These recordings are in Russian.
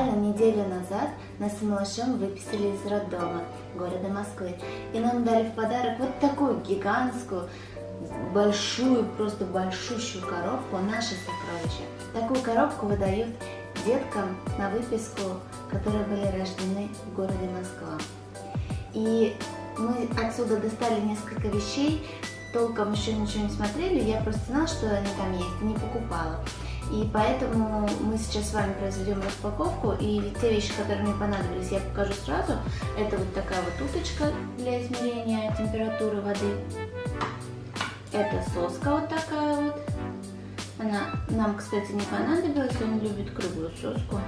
буквально неделю назад нас с малышом выписали из роддома города Москвы. И нам дали в подарок вот такую гигантскую, большую, просто большущую коробку «Наши сокровища». Такую коробку выдают деткам на выписку, которые были рождены в городе Москва. И мы отсюда достали несколько вещей, толком еще ничего не смотрели, я просто знала, что они там есть, не покупала. И поэтому мы сейчас с вами произведем распаковку, и те вещи, которые мне понадобились, я покажу сразу. Это вот такая вот уточка для измерения температуры воды. Это соска вот такая вот. Она нам, кстати, не понадобилась, он любит круглую соску.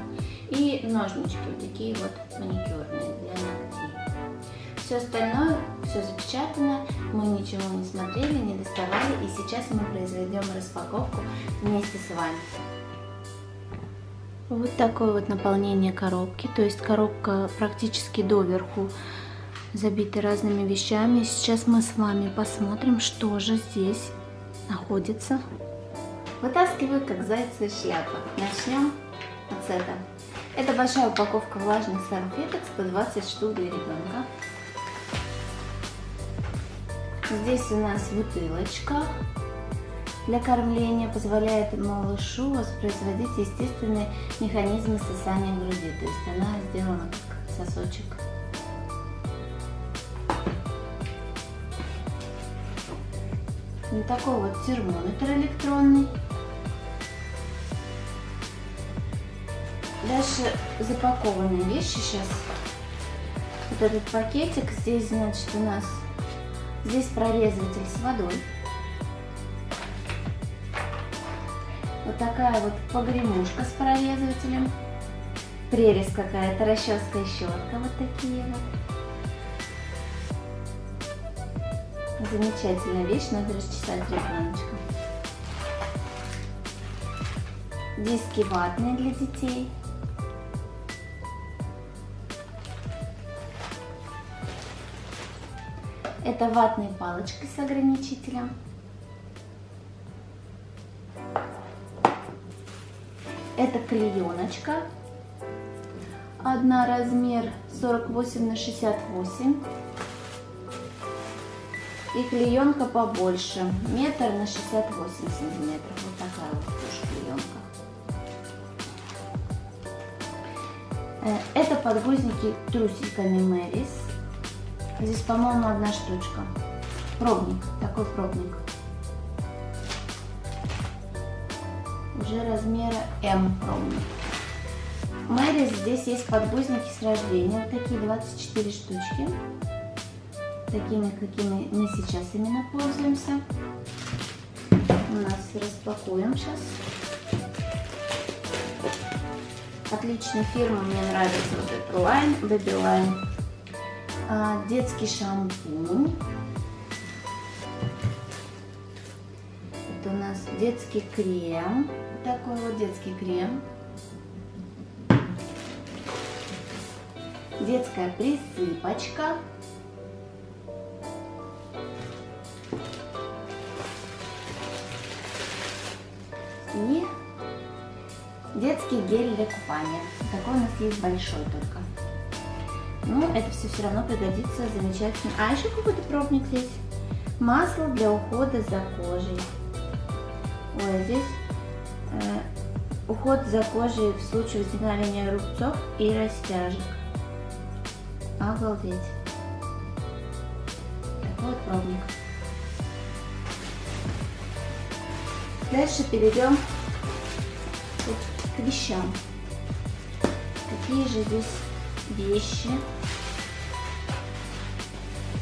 И ножнички вот такие вот маникюрные для ногтей. Все остальное, все запечатано, мы ничего не смотрели, не доставали, и сейчас мы произведем распаковку вместе с вами. Вот такое вот наполнение коробки, то есть коробка практически доверху забита разными вещами. Сейчас мы с вами посмотрим, что же здесь находится. Вытаскиваю, как зайца из шляпы. Начнем от этого. Это большая упаковка влажных салфеток, 120 штук для ребенка. Здесь у нас бутылочка для кормления, позволяет малышу воспроизводить естественные механизмы сосания груди. То есть она сделана как сосочек. Вот такой вот термометр электронный. Дальше запакованные вещи сейчас. Вот этот пакетик. Здесь, значит, у нас Здесь прорезыватель с водой. Вот такая вот погремушка с прорезывателем. Прелесть какая-то, расческа и щетка. Вот такие вот. Замечательная вещь, надо расчесать ребеночка. Диски ватные для детей. Это ватные палочки с ограничителем. Это клееночка. Одна размер 48 на 68. И клеенка побольше, метр на 68 сантиметров. Вот такая вот тоже клеенка. Э, это подгузники трусиками Мэрис. Здесь, по-моему, одна штучка. Пробник, такой пробник. Уже размера М пробник. Мэри, здесь есть подгузники с рождения. Вот такие 24 штучки. Такими, какими мы сейчас именно пользуемся. У нас распакуем сейчас. Отличная фирма, мне нравится вот этот Line, Baby Line. А, детский шампунь. Это у нас детский крем. Такой вот детский крем. Детская присыпочка. И детский гель для купания. Такой у нас есть большой только. Ну, это все все равно пригодится замечательно. А еще какой-то пробник здесь. Масло для ухода за кожей. Ой, а здесь э, уход за кожей в случае возникновения рубцов и растяжек. Обалдеть. Такой вот пробник. Дальше перейдем к вещам. Какие же здесь вещи.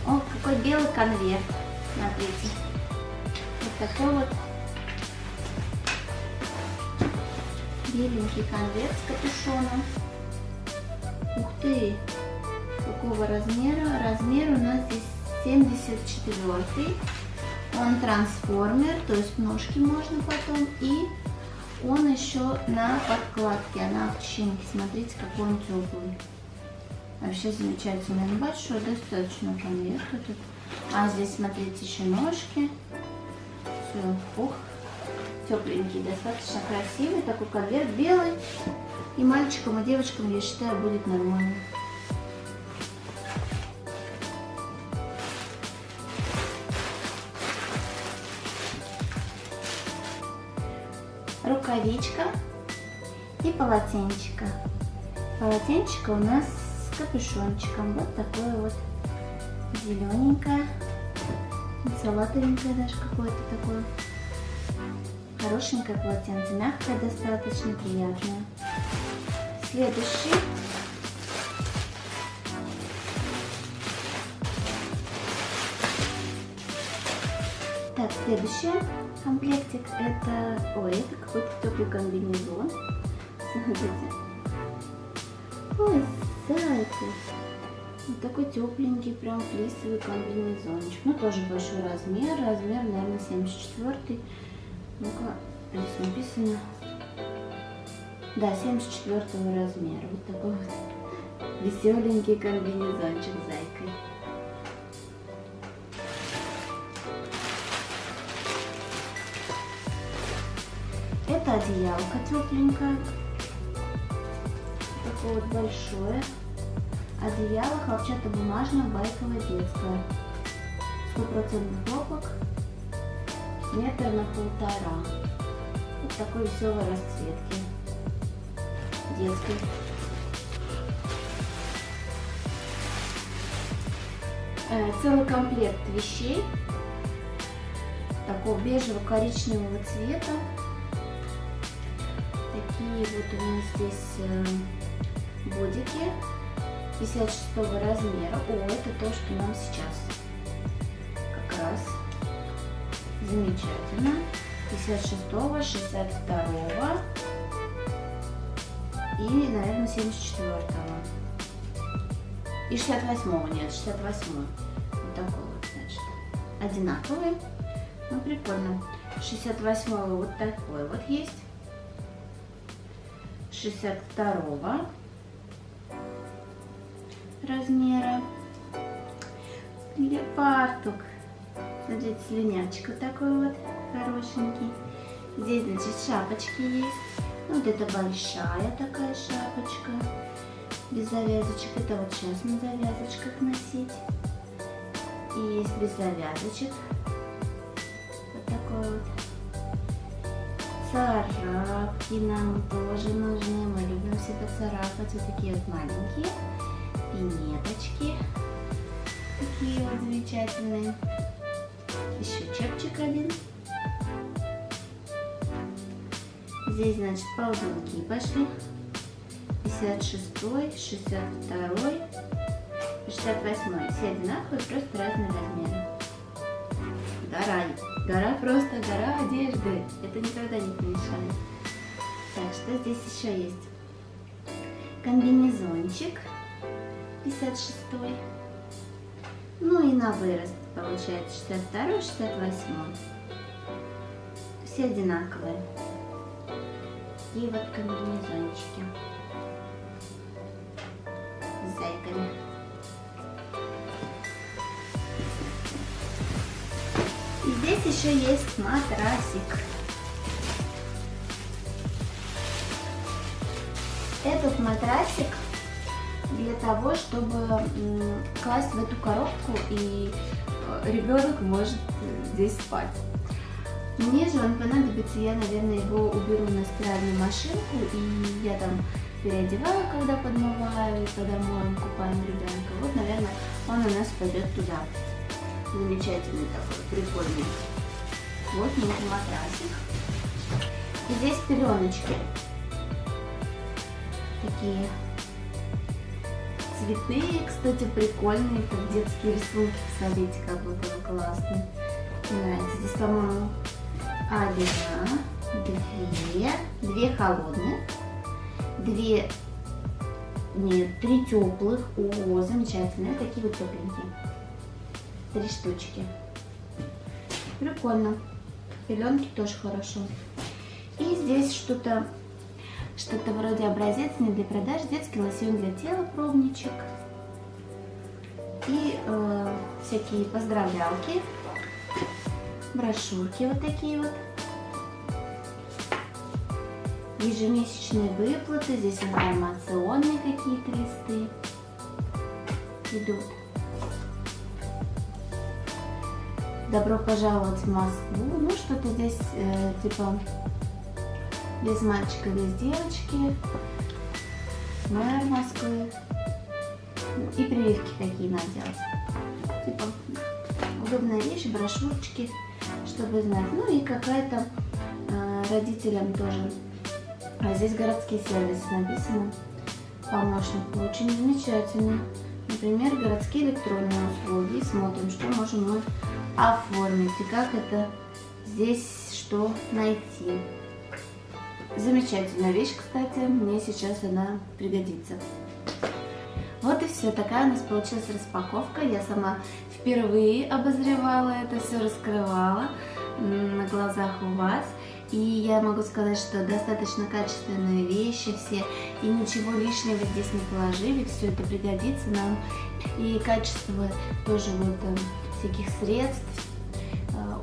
О, какой белый конверт. Смотрите. Вот такой вот беленький конверт с капюшоном. Ух ты! Какого размера? Размер у нас здесь 74. Он трансформер, то есть ножки можно потом. И он еще на подкладке, на овчинке. Смотрите, какой он теплый. Вообще замечательно. Небольшой достаточно конверт тут. А здесь, смотрите, еще ножки. Все, ух, тепленький, достаточно красивый. Такой конверт белый. И мальчикам, и девочкам, я считаю, будет нормально. Рукавичка и полотенчика. Полотенчика у нас капюшончиком. Вот такое вот зелененькое, салатовенькое даже какое-то такое. Хорошенькое полотенце, мягкое достаточно, приятное. Следующий. Так, следующий комплектик это, ой, это какой-то теплый комбинезон. Смотрите. Ой, зайка. Вот такой тепленький, прям флисовый комбинезончик. Ну, тоже большой размер. Размер, наверное, 74 Ну-ка, здесь написано. Да, 74 размера. Вот такой вот веселенький комбинезончик зайкой. Это одеялко тепленькое. Такое вот большое. Одеяло хлопчатобумажное, байковое детское. 100% хлопок. Метр на полтора. Вот такой веселой расцветки. Детской. Э, целый комплект вещей такого бежево-коричневого цвета. Такие вот у нас здесь э, бодики 56 размера. О, это то, что нам сейчас как раз замечательно. 56, 62 и, наверное, 74 и 68 нет, 68 вот такой вот, значит, одинаковый, ну, прикольно. 68 вот такой вот есть, 62 размера. Леопардук. Смотрите, слюнявчик такой вот хорошенький. Здесь, значит, шапочки есть. Вот это большая такая шапочка. Без завязочек. Это вот сейчас на завязочках носить. И есть без завязочек. Вот такой вот. Царапки нам тоже нужны. Мы любим все поцарапать. Вот такие вот маленькие пинеточки. Такие вот замечательные. Еще чепчик один. Здесь, значит, ползунки пошли. 56, 62, 68. Все одинаковые, просто разные размеры. Гора. Гора просто гора одежды. Это никогда не помешает. Так, что здесь еще есть? Комбинезончик 56 ну и на вырост получается 62 68 все одинаковые. И вот комбинезончики. С зайками. И здесь еще есть матрасик. Этот матрасик для того, чтобы класть в эту коробку, и э, ребенок может здесь спать. Мне же он понадобится, я, наверное, его уберу на стиральную машинку, и я там переодеваю, когда подмываю, и когда моем, купаем ребенка. Вот, наверное, он у нас пойдет туда. Замечательный такой, прикольный. Вот мой матрасик. И здесь пеленочки. Такие цветные, кстати, прикольные, как детские рисунки. Посмотрите, как вот он классный. Нравится. Здесь, по-моему, одна, две, две холодных, две, нет, три теплых. О, замечательно. Такие вот тепленькие. Три штучки. Прикольно. Пеленки тоже хорошо. И здесь что-то что-то вроде образец не для продаж, детский лосьон для тела, пробничек. И э, всякие поздравлялки, брошюрки вот такие вот. ежемесячные выплаты, здесь информационные какие-то листы идут. Добро пожаловать в Москву. Ну, что-то здесь э, типа без мальчика, без девочки. Мэр Москвы. И прививки какие надо делать. Типа удобная вещь, брошюрочки, чтобы знать. Ну и какая-то э, родителям тоже. А здесь городские сервисы написано. Помощник. Очень замечательно. Например, городские электронные услуги. Смотрим, что можем мы оформить и как это здесь что найти. Замечательная вещь, кстати, мне сейчас она пригодится. Вот и все, такая у нас получилась распаковка. Я сама впервые обозревала это все, раскрывала на глазах у вас. И я могу сказать, что достаточно качественные вещи все, и ничего лишнего здесь не положили, все это пригодится нам. И качество тоже вот э, всяких средств,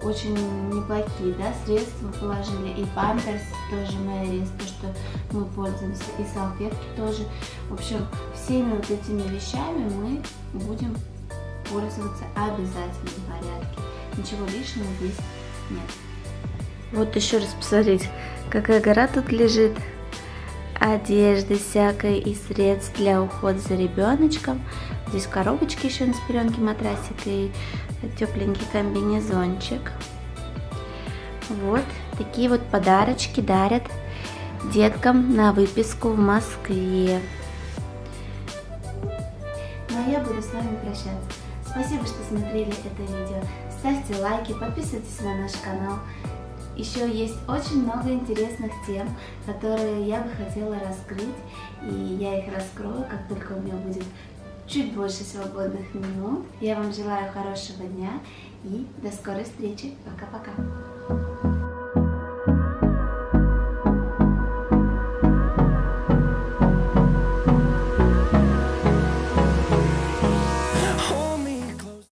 очень неплохие, да, средства положили, и памперс тоже Мэрис, то, что мы пользуемся, и салфетки тоже. В общем, всеми вот этими вещами мы будем пользоваться обязательно в порядке. Ничего лишнего здесь нет. Вот еще раз посмотрите, какая гора тут лежит. Одежды всякой и средств для ухода за ребеночком. Здесь коробочки еще на спеленке матрасик и тепленький комбинезончик. Вот такие вот подарочки дарят деткам на выписку в Москве. Ну а я буду с вами прощаться. Спасибо, что смотрели это видео. Ставьте лайки, подписывайтесь на наш канал. Еще есть очень много интересных тем, которые я бы хотела раскрыть, и я их раскрою, как только у меня будет чуть больше свободных минут. Я вам желаю хорошего дня и до скорой встречи. Пока-пока.